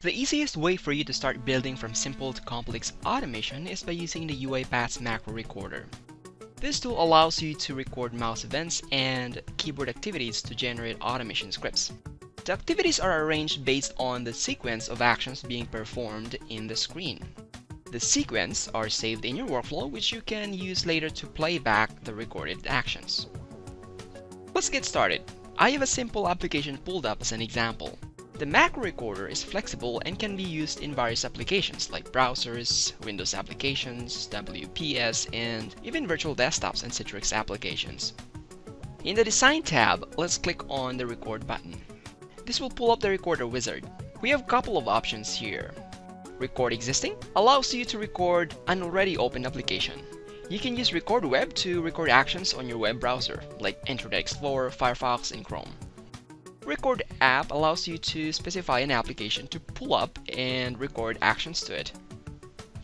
The easiest way for you to start building from simple to complex automation is by using the UiPath's macro recorder. This tool allows you to record mouse events and keyboard activities to generate automation scripts. The activities are arranged based on the sequence of actions being performed in the screen. The sequence are saved in your workflow which you can use later to play back the recorded actions. Let's get started. I have a simple application pulled up as an example. The macro recorder is flexible and can be used in various applications like browsers, Windows applications, WPF, and even virtual desktops and Citrix applications. In the Design tab, let's click on the Record button. This will pull up the recorder wizard. We have a couple of options here. Record existing allows you to record an already opened application. You can use Record Web to record actions on your web browser, like Internet Explorer, Firefox, and Chrome. Record App allows you to specify an application to pull up and record actions to it.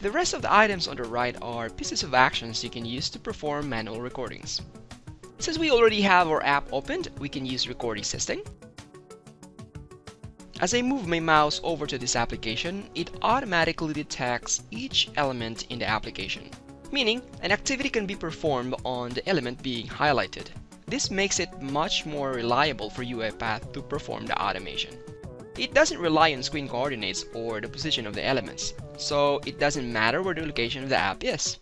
The rest of the items on the right are pieces of actions you can use to perform manual recordings. Since we already have our app opened, we can use Record Existing as I move my mouse over to this application, it automatically detects each element in the application, meaning an activity can be performed on the element being highlighted. This makes it much more reliable for UiPath to perform the automation. It doesn't rely on screen coordinates or the position of the elements, so it doesn't matter where the location of the app is.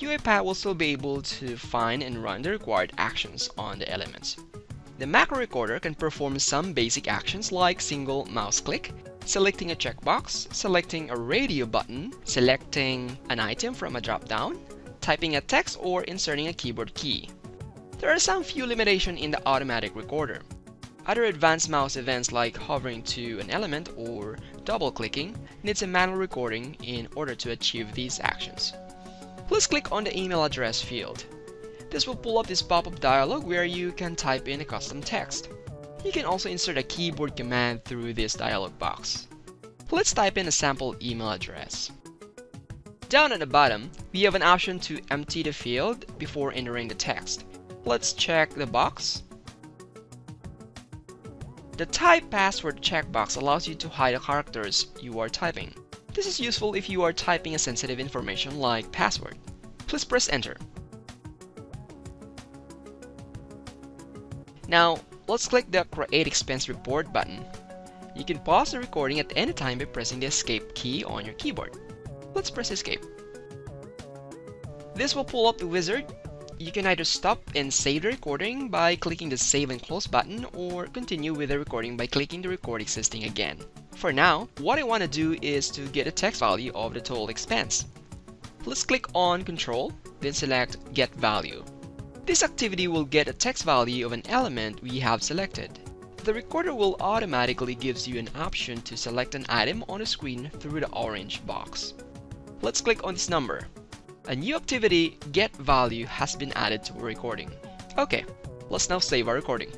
UiPath will still be able to find and run the required actions on the elements. The macro recorder can perform some basic actions like single mouse click, selecting a checkbox, selecting a radio button, selecting an item from a drop-down, typing a text, or inserting a keyboard key. There are some few limitations in the automatic recorder. Other advanced mouse events like hovering to an element or double-clicking needs a manual recording in order to achieve these actions. Please click on the email address field. This will pull up this pop-up dialog where you can type in a custom text. You can also insert a keyboard command through this dialog box. Let's type in a sample email address. Down at the bottom, we have an option to empty the field before entering the text. Let's check the box. The type password checkbox allows you to hide the characters you are typing. This is useful if you are typing a sensitive information like password. Please press enter. Now, let's click the Create Expense Report button. You can pause the recording at any time by pressing the Escape key on your keyboard. Let's press Escape. This will pull up the wizard. You can either stop and save the recording by clicking the Save and Close button or continue with the recording by clicking the Record Existing again. For now, what I want to do is to get a text value of the total expense. Let's click on Control, then select Get Value. This activity will get a text value of an element we have selected. The recorder will automatically gives you an option to select an item on the screen through the orange box. Let's click on this number. A new activity, get value, has been added to our recording. Okay, let's now save our recording.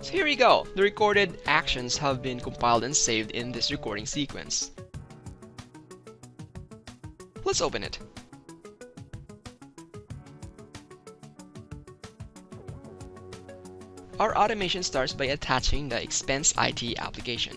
So here we go. The recorded actions have been compiled and saved in this recording sequence. Let's open it. Our automation starts by attaching the Expense IT application.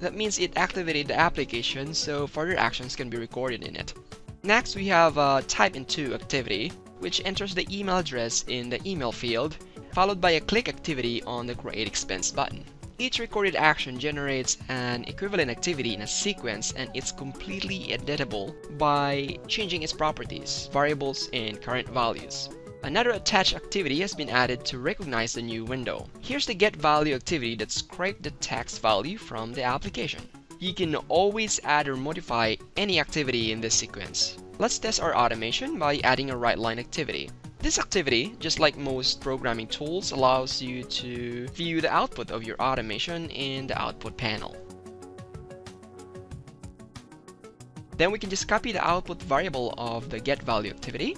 That means it activated the application so further actions can be recorded in it. Next, we have a type into activity, which enters the email address in the email field, followed by a click activity on the Create Expense button. Each recorded action generates an equivalent activity in a sequence and it's completely editable by changing its properties, variables, and current values. Another attached activity has been added to recognize the new window. Here's the get value activity that scraped the text value from the application. You can always add or modify any activity in this sequence. Let's test our automation by adding a write line activity. This activity, just like most programming tools, allows you to view the output of your automation in the output panel. Then we can just copy the output variable of the get value activity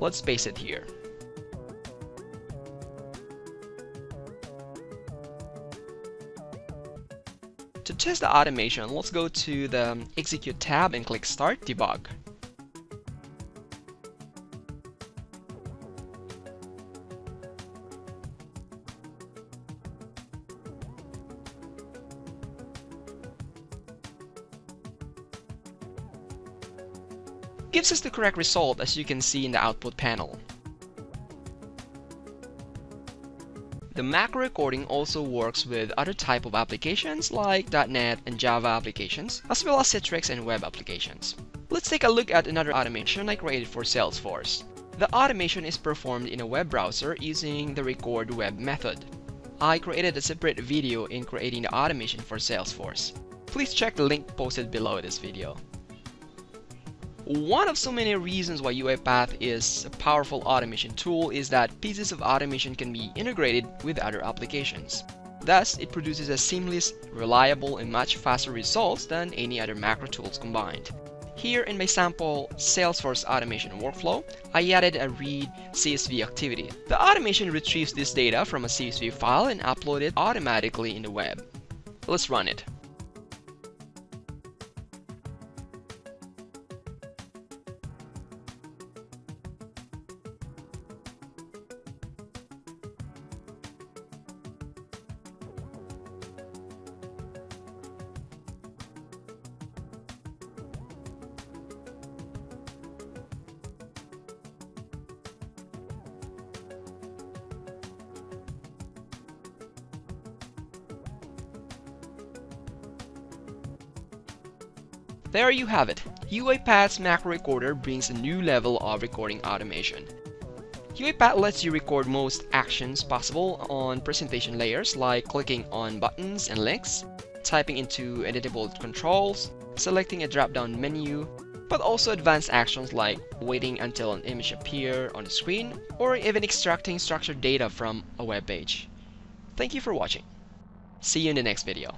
Let's paste it here. test the automation, let's go to the um, Execute tab and click Start Debug. gives us the correct result as you can see in the output panel. The macro recording also works with other type of applications like .NET and Java applications, as well as Citrix and web applications. Let's take a look at another automation I created for Salesforce. The automation is performed in a web browser using the record web method. I created a separate video in creating the automation for Salesforce. Please check the link posted below this video. One of so many reasons why UiPath is a powerful automation tool is that pieces of automation can be integrated with other applications. Thus, it produces a seamless, reliable, and much faster results than any other macro tools combined. Here in my sample Salesforce automation workflow, I added a read CSV activity. The automation retrieves this data from a CSV file and uploads it automatically in the web. Let's run it. There you have it. UiPath's Macro Recorder brings a new level of recording automation. UiPath lets you record most actions possible on presentation layers like clicking on buttons and links, typing into editable controls, selecting a drop-down menu, but also advanced actions like waiting until an image appears on the screen or even extracting structured data from a web page. Thank you for watching. See you in the next video.